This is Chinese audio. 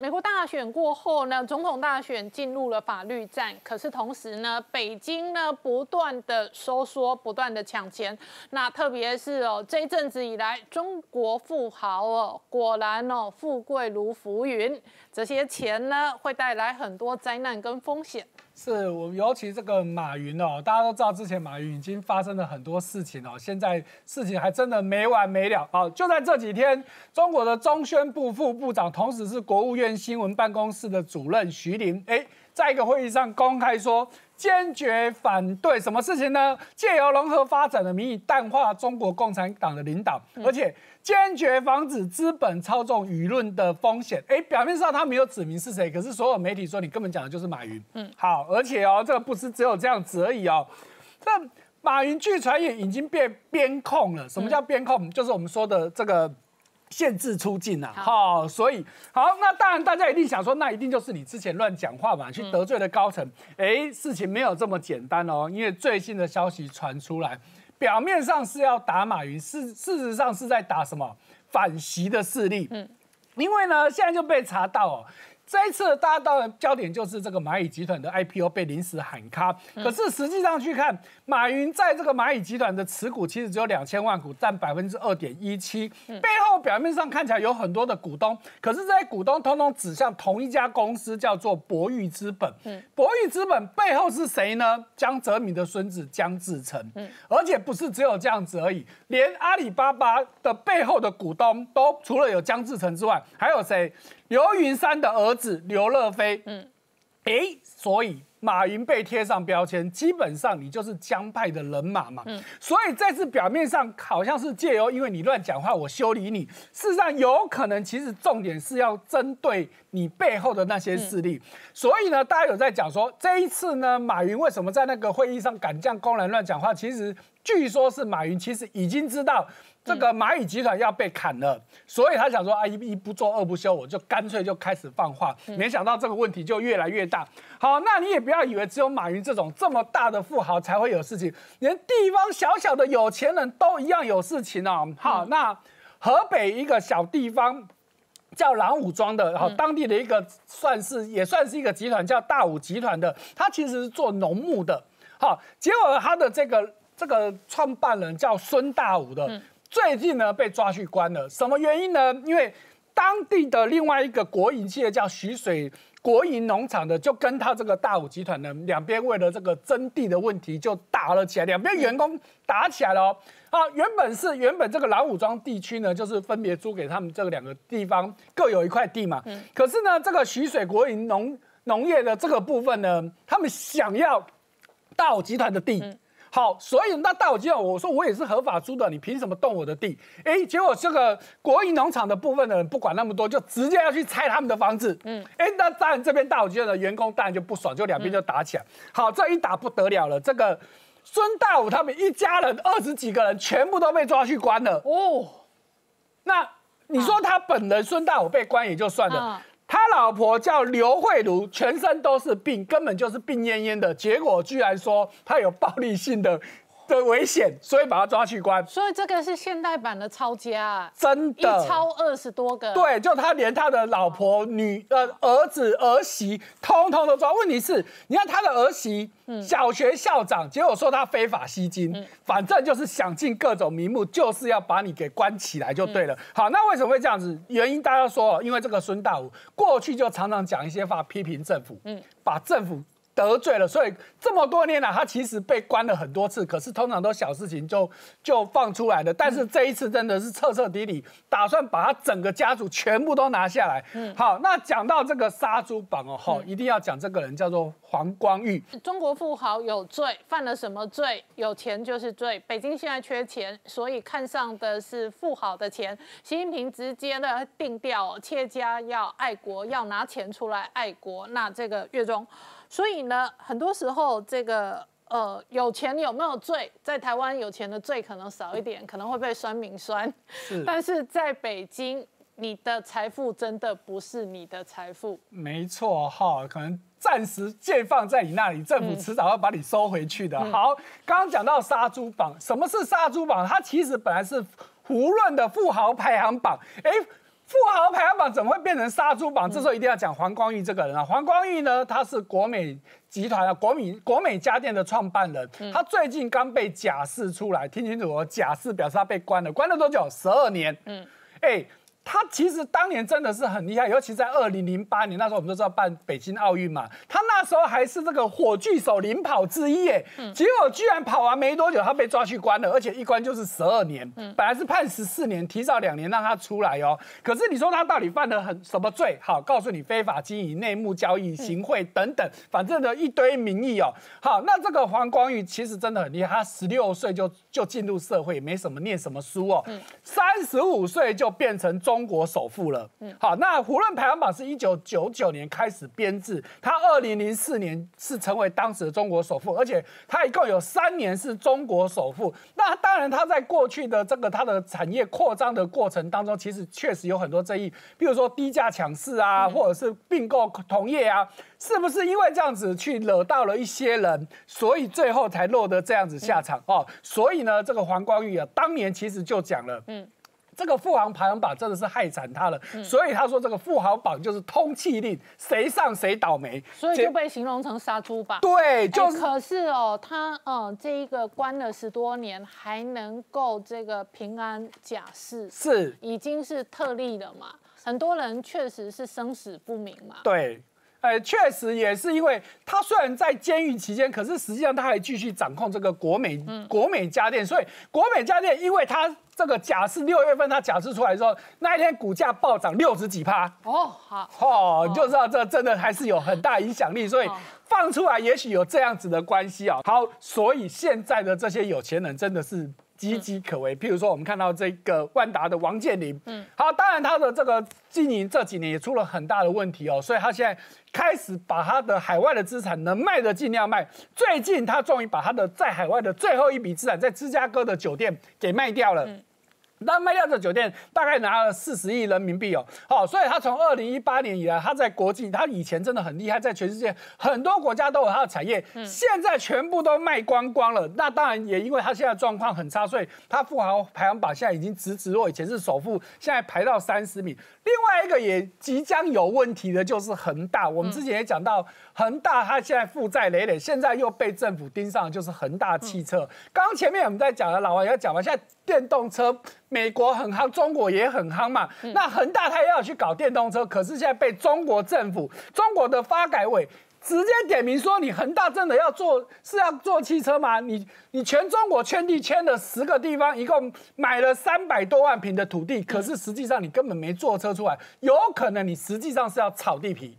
美国大选过后呢，总统大选进入了法律战，可是同时呢，北京呢不断的收缩，不断的抢钱。那特别是哦，这一阵子以来，中国富豪哦，果然哦，富贵如浮云，这些钱呢会带来很多灾难跟风险。是我尤其这个马云哦，大家都知道之前马云已经发生了很多事情哦，现在事情还真的没完没了啊！就在这几天，中国的中宣部副部长，同时是国务院新闻办公室的主任徐林，哎，在一个会议上公开说。坚决反对什么事情呢？借由融合发展的名义淡化中国共产党的领导，而且坚决防止资本操纵舆论的风险。哎，表面上他没有指明是谁，可是所有媒体说你根本讲的就是马云。嗯，好，而且哦，这个不是只有这样子而已哦。这马云据传也已经被边控了。什么叫边控？就是我们说的这个。限制出境呐，好，所以好，那当然大家一定想说，那一定就是你之前乱讲话嘛，去得罪了高层。哎，事情没有这么简单哦，因为最新的消息传出来，表面上是要打马云，事事实上是在打什么反袭的势力。嗯，因为呢，现在就被查到哦。这一次，大家当然焦点就是这个蚂蚁集团的 IPO 被临时喊卡。可是实际上去看，马云在这个蚂蚁集团的持股其实只有两千万股，占百分之二点一七。背后表面上看起来有很多的股东，可是这些股东通通指向同一家公司，叫做博裕资本。博裕资本背后是谁呢？江泽民的孙子江志成。而且不是只有这样子而已，连阿里巴巴的背后的股东都除了有江志成之外，还有谁？刘云山的儿子刘乐飞，嗯，哎，所以马云被贴上标签，基本上你就是江派的人马嘛，嗯，所以这次表面上好像是借由因为你乱讲话，我修理你，事实上有可能其实重点是要针对你背后的那些势力，所以呢，大家有在讲说这一次呢，马云为什么在那个会议上敢这样公然乱讲话？其实据说是马云其实已经知道。这个蚂蚁集团要被砍了，所以他想说啊，一一不做二不休，我就干脆就开始放话。没想到这个问题就越来越大。好，那你也不要以为只有马云这种这么大的富豪才会有事情，连地方小小的有钱人都一样有事情哦。好，那河北一个小地方叫狼武庄的，然后当地的一个算是也算是一个集团叫大武集团的，他其实是做农牧的。好，结果他的这个这个创办人叫孙大武的。最近呢被抓去关了，什么原因呢？因为当地的另外一个国营企业叫徐水国营农场的，就跟他这个大武集团呢两边为了这个征地的问题就打了起来，两边员工打起来了。哦啊，原本是原本这个老武庄地区呢，就是分别租给他们这两个地方各有一块地嘛。嗯。可是呢，这个徐水国营农农业的这个部分呢，他们想要大武集团的地。好，所以那大武集团，我说我也是合法租的，你凭什么动我的地？哎，结果这个国营农场的部分的人不管那么多，就直接要去拆他们的房子。嗯，哎，那当然这边大武集团的员工当然就不爽，就两边就打起来。好，这一打不得了了，这个孙大武他们一家人二十几个人全部都被抓去关了。哦，那你说他本人孙大武被关也就算了。老婆叫刘慧茹，全身都是病，根本就是病恹恹的。结果居然说他有暴力性的的危险，所以把他抓去关。所以这个是现代版的抄家，真的，一抄二十多个。对，就他连他的老婆、女呃儿子、儿媳，通通都抓。问题是，你看他的儿媳。小学校长，结果说他非法吸金，反正就是想尽各种名目，就是要把你给关起来就对了。好，那为什么会这样子？原因大家说，因为这个孙大武过去就常常讲一些话批评政府，嗯，把政府。得罪了，所以这么多年来，他其实被关了很多次，可是通常都小事情就就放出来的。但是这一次真的是彻彻底底，打算把他整个家族全部都拿下来。嗯，好，那讲到这个杀猪榜哦，哈，一定要讲这个人叫做黄光裕。中国富豪有罪，犯了什么罪？有钱就是罪。北京现在缺钱，所以看上的是富豪的钱。习近平直接的定调，切家要爱国，要拿钱出来爱国。那这个月中。所以呢，很多时候这个呃有钱有没有罪，在台湾有钱的罪可能少一点，可能会被酸民酸。是，但是在北京，你的财富真的不是你的财富。没错哈，可能暂时借放在你那里，政府迟早要把你收回去的。好，刚刚讲到杀猪榜，什么是杀猪榜？它其实本来是胡润的富豪排行榜。哎。富豪排行榜怎么会变成杀猪榜？这时候一定要讲黄光裕这个人啊。黄光裕呢，他是国美集团啊，国美国美家电的创办人。他最近刚被假释出来，听清楚哦，假释表示他被关了，关了多久？十二年。嗯，哎。他其实当年真的是很厉害，尤其在二零零八年那时候，我们都知道办北京奥运嘛，他那时候还是这个火炬手领跑之一，哎，结果居然跑完没多久，他被抓去关了，而且一关就是十二年，本来是判十四年，提早两年让他出来哦。可是你说他到底犯了很什么罪？好，告诉你，非法经营、内幕交易、行贿等等，反正的一堆名义哦。好，那这个黄光裕其实真的很厉害，他十六岁就就进入社会，没什么念什么书哦，三十五岁就变成中。中国首富了，嗯，好，那胡润排行榜是一九九九年开始编制，他二零零四年是成为当时的中国首富，而且他一共有三年是中国首富。那当然，他在过去的这个他的产业扩张的过程当中，其实确实有很多争议，比如说低价抢市啊，或者是并购同业啊，是不是因为这样子去惹到了一些人，所以最后才落得这样子下场哦？所以呢，这个黄光裕啊，当年其实就讲了，嗯。这个富豪排行榜真的是害惨他了，所以他说这个富豪榜就是通气令，谁上谁倒霉，所以就被形容成杀猪榜。对，就可是哦，他嗯，这一个关了十多年还能够这个平安假释，是已经是特例了嘛？很多人确实是生死不明嘛。对。哎，确实也是，因为他虽然在监狱期间，可是实际上他还继续掌控这个国美国美家电，所以国美家电，因为他这个假释六月份他假释出来之后，那一天股价暴涨六十几趴。哦，好，哦，你就知道这真的还是有很大影响力，所以放出来也许有这样子的关系啊。好，所以现在的这些有钱人真的是。岌岌可危。譬如说，我们看到这个万达的王健林，嗯，好，当然他的这个经营这几年也出了很大的问题哦，所以他现在开始把他的海外的资产能卖的尽量卖。最近他终于把他的在海外的最后一笔资产，在芝加哥的酒店给卖掉了。那卖掉这酒店大概拿了四十亿人民币哦，好，所以他从二零一八年以来，他在国际，他以前真的很厉害，在全世界很多国家都有他的产业，现在全部都卖光光了。那当然也因为他现在状况很差，所以他富豪排行榜现在已经直直落，以前是首富，现在排到三十名。另外一个也即将有问题的就是恒大，我们之前也讲到恒大，他现在负债累累，现在又被政府盯上，就是恒大汽车。刚刚前面我们在讲的，老王也讲了，现在电动车。美国很夯，中国也很夯嘛。那恒大他也要去搞电动车，可是现在被中国政府、中国的发改委直接点名说，你恒大真的要做是要做汽车吗？你你全中国圈地圈了十个地方，一共买了三百多万平的土地，可是实际上你根本没做车出来，有可能你实际上是要炒地皮。